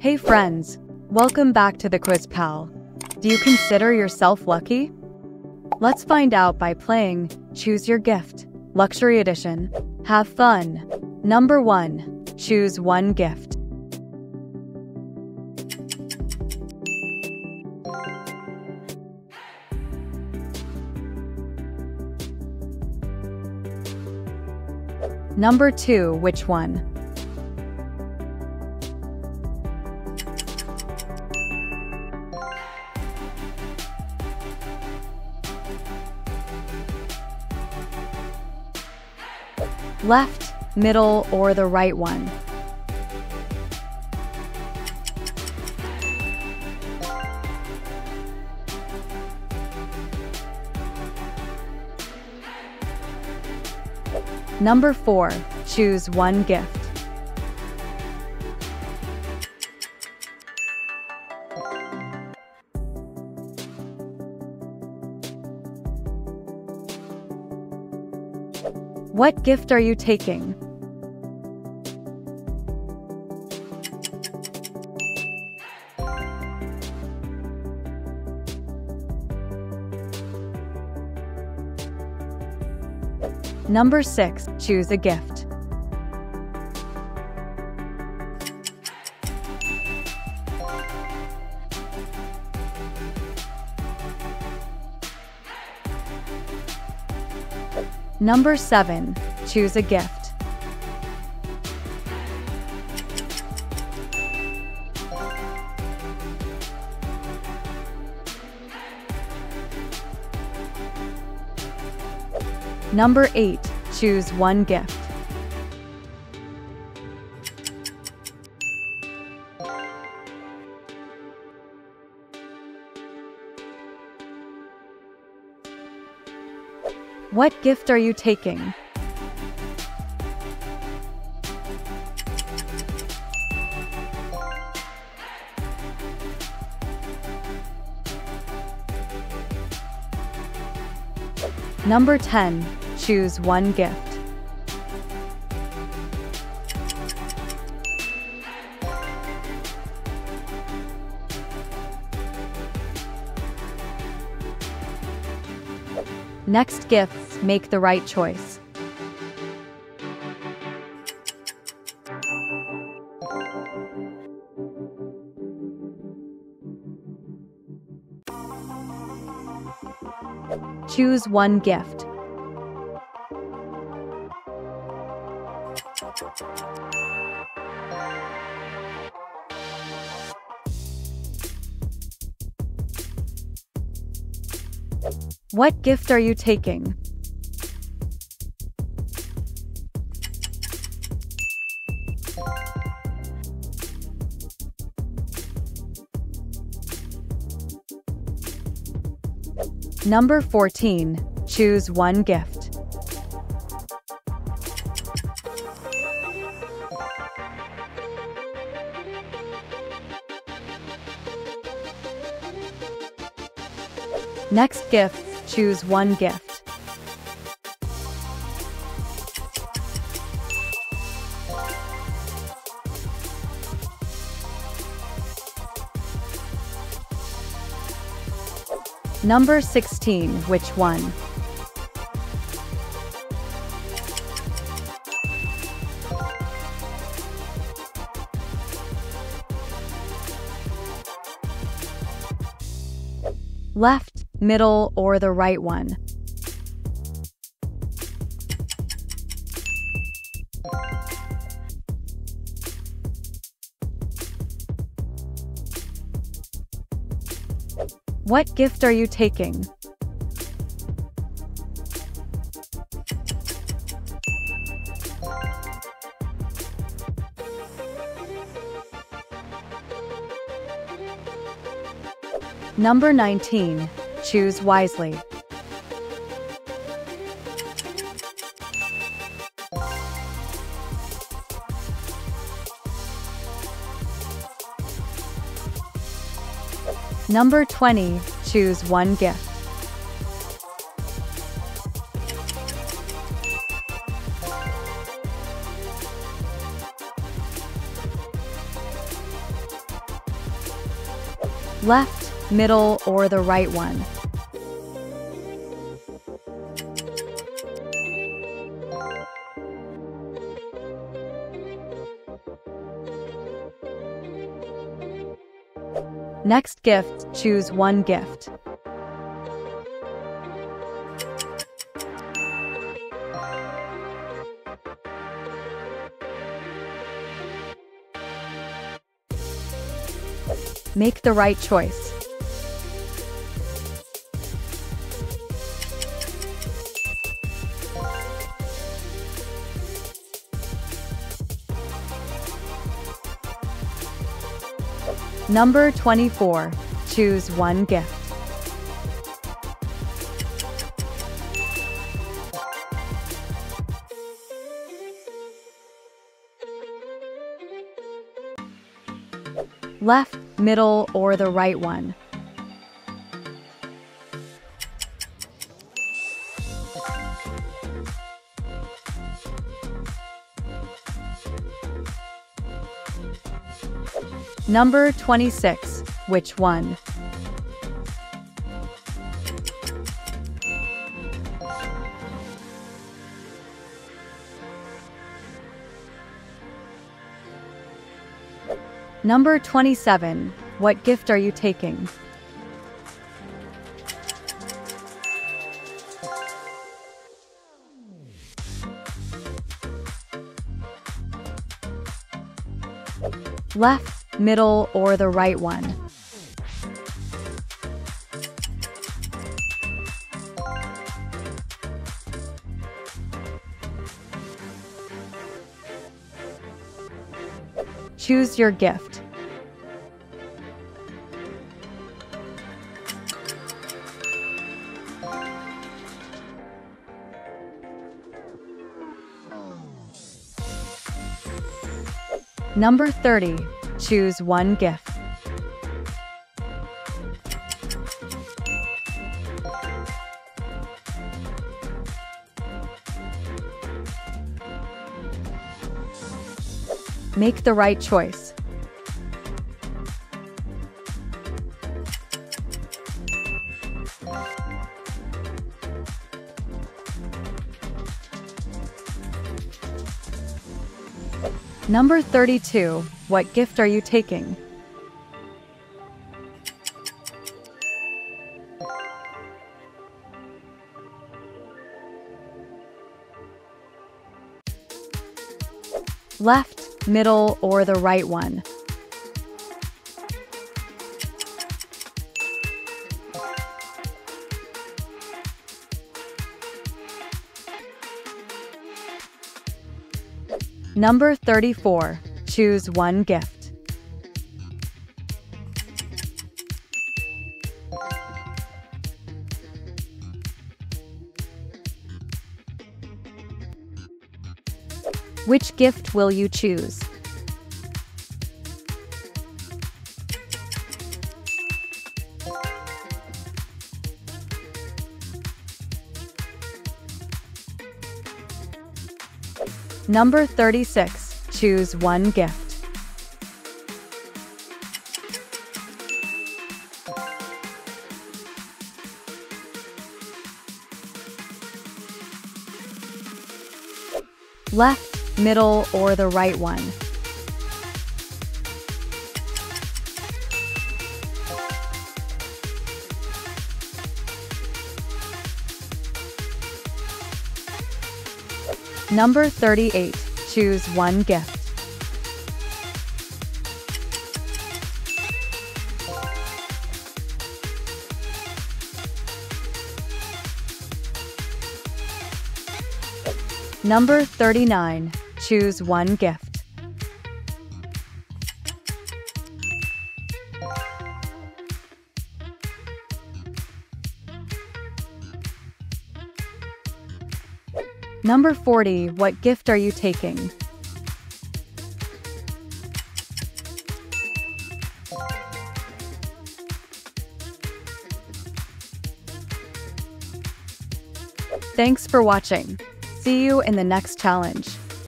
Hey friends, welcome back to the Quiz Pal. Do you consider yourself lucky? Let's find out by playing Choose Your Gift, Luxury Edition. Have fun. Number 1. Choose one gift. Number 2. Which one? Left, middle, or the right one? Number 4. Choose one gift. What gift are you taking? Number 6. Choose a gift. Number 7. Choose a gift. Number 8. Choose one gift. What gift are you taking? Number 10. Choose one gift. Next gifts make the right choice. Choose one gift. What gift are you taking? Number 14. Choose one gift. Next gift, choose one gift. Number 16, which one? Left, middle, or the right one? What gift are you taking? Number 19. Choose wisely. Number 20. Choose one gift. Left, middle, or the right one. Next gift, choose one gift. Make the right choice. Number 24. Choose one gift. Left, middle, or the right one. Number 26. Which one? Number 27. What gift are you taking? Left, middle, or the right one. Choose your gift. Number 30. Choose one gift. Make the right choice. Number 32. What gift are you taking? Left, middle, or the right one. Number 34. Choose one gift. Which gift will you choose? Number 36. Choose one gift. Left, middle, or the right one. Number 38. Choose one gift. Number 39. Choose one gift. Number 40. What gift are you taking? Thanks for watching. See you in the next challenge.